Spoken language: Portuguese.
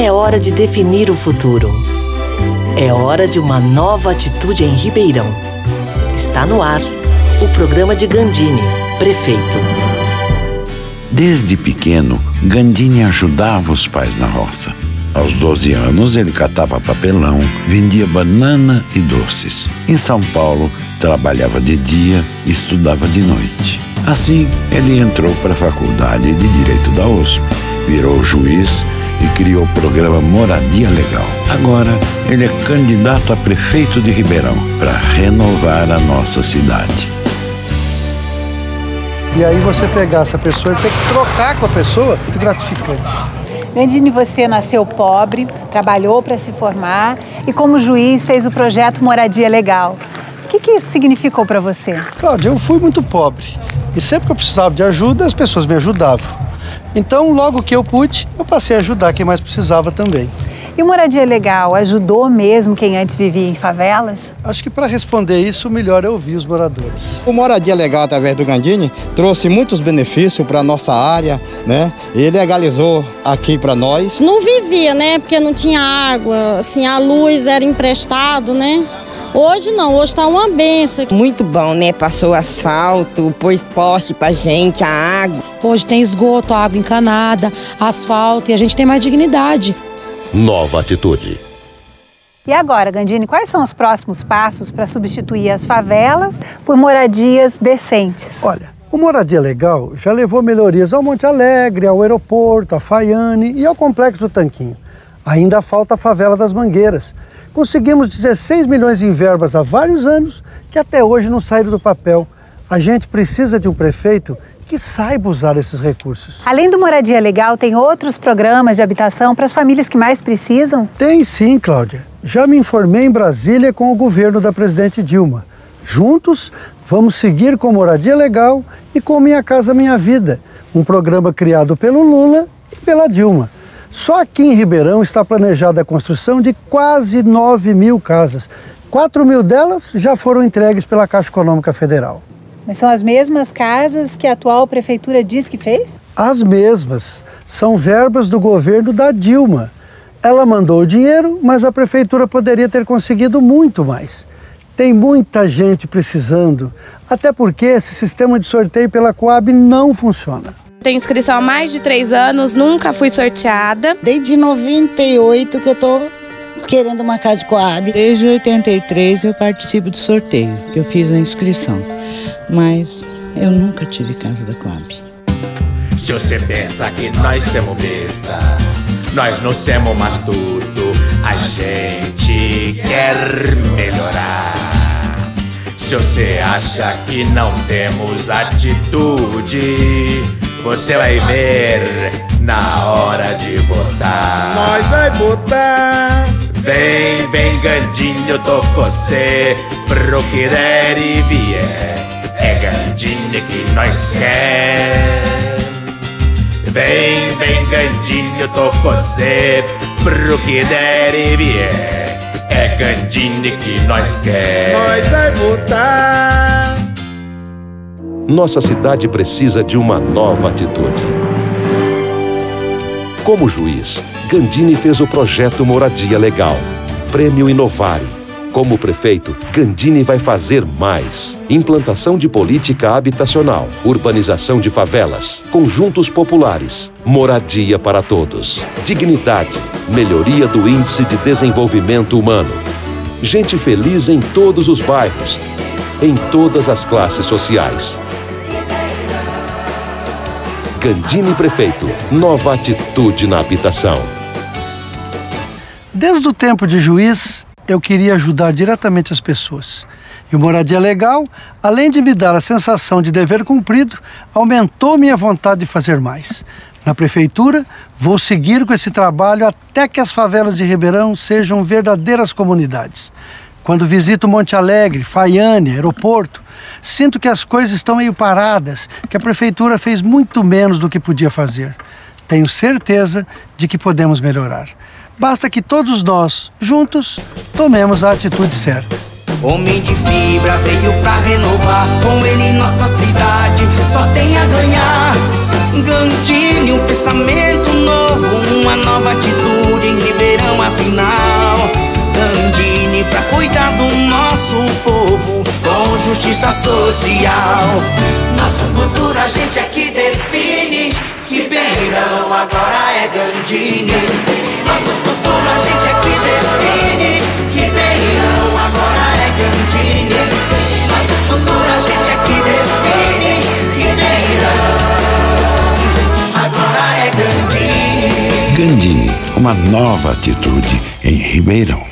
É hora de definir o futuro. É hora de uma nova atitude em Ribeirão. Está no ar o programa de Gandini, prefeito. Desde pequeno, Gandini ajudava os pais na roça. Aos 12 anos, ele catava papelão, vendia banana e doces. Em São Paulo, trabalhava de dia e estudava de noite. Assim, ele entrou para a Faculdade de Direito da USP, virou juiz e criou o programa Moradia Legal. Agora, ele é candidato a prefeito de Ribeirão para renovar a nossa cidade. E aí você pegar essa pessoa e ter que trocar com a pessoa, é muito gratificante. Gandini, você nasceu pobre, trabalhou para se formar e como juiz fez o projeto Moradia Legal. O que, que isso significou para você? Cláudia, eu fui muito pobre e sempre que eu precisava de ajuda, as pessoas me ajudavam. Então, logo que eu pude, eu passei a ajudar quem mais precisava também. E o Moradia Legal ajudou mesmo quem antes vivia em favelas? Acho que para responder isso, o melhor é ouvir os moradores. O Moradia Legal, através do Gandini, trouxe muitos benefícios para a nossa área, né? Ele legalizou aqui para nós. Não vivia, né? Porque não tinha água, assim, a luz era emprestado, né? Hoje não, hoje está uma benção. Muito bom, né? Passou asfalto, pôs poste pra gente, a água. Hoje tem esgoto, água encanada, asfalto e a gente tem mais dignidade. Nova atitude. E agora, Gandini, quais são os próximos passos para substituir as favelas por moradias decentes? Olha, o Moradia Legal já levou melhorias ao Monte Alegre, ao aeroporto, à Faiane e ao Complexo do Tanquinho. Ainda falta a favela das Mangueiras. Conseguimos 16 milhões em verbas há vários anos que até hoje não saíram do papel. A gente precisa de um prefeito que saiba usar esses recursos. Além do Moradia Legal, tem outros programas de habitação para as famílias que mais precisam? Tem sim, Cláudia. Já me informei em Brasília com o governo da presidente Dilma. Juntos, vamos seguir com Moradia Legal e com Minha Casa Minha Vida, um programa criado pelo Lula e pela Dilma. Só aqui em Ribeirão está planejada a construção de quase 9 mil casas. 4 mil delas já foram entregues pela Caixa Econômica Federal. Mas são as mesmas casas que a atual prefeitura diz que fez? As mesmas. São verbas do governo da Dilma. Ela mandou o dinheiro, mas a prefeitura poderia ter conseguido muito mais. Tem muita gente precisando, até porque esse sistema de sorteio pela Coab não funciona. Tenho inscrição há mais de três anos, nunca fui sorteada. Desde 98 que eu tô querendo uma casa de Coab. Desde 83 eu participo do sorteio, que eu fiz a inscrição. Mas eu nunca tive casa da Coab. Se você pensa que nós somos besta, nós não somos matuto, a gente quer melhorar. Se você acha que não temos atitude, você vai ver na hora de votar. Nós vai votar. Vem, vem, Gandinho, tô com você, pro que der e vier. É Gandinho que nós quer. Vem, vem, Gandinho, tô com você, pro que der e vier. É Gandini que nós quer. Nós vai votar. Nossa cidade precisa de uma nova atitude. Como juiz, Gandini fez o projeto Moradia Legal, Prêmio Inovare. Como prefeito, Gandini vai fazer mais. Implantação de política habitacional, urbanização de favelas, conjuntos populares, moradia para todos, dignidade, melhoria do índice de desenvolvimento humano. Gente feliz em todos os bairros, em todas as classes sociais. Gandini Prefeito, nova atitude na habitação. Desde o tempo de juiz, eu queria ajudar diretamente as pessoas. E o Moradia Legal, além de me dar a sensação de dever cumprido, aumentou minha vontade de fazer mais. Na prefeitura, vou seguir com esse trabalho até que as favelas de Ribeirão sejam verdadeiras comunidades. Quando visito Monte Alegre, Faiane, aeroporto, sinto que as coisas estão meio paradas, que a prefeitura fez muito menos do que podia fazer. Tenho certeza de que podemos melhorar. Basta que todos nós, juntos, tomemos a atitude certa. Homem de fibra veio pra renovar, com ele nossa cidade só tem a ganhar. Gandini, um pensamento novo, uma nova atitude justiça social. Nosso futuro a gente aqui define. Ribeirão agora é Gandini. Nosso futuro a gente aqui define. Ribeirão agora é Gandini. Nosso futuro a gente aqui define. Ribeirão agora é Gandini. Gandini, uma nova atitude em Ribeirão.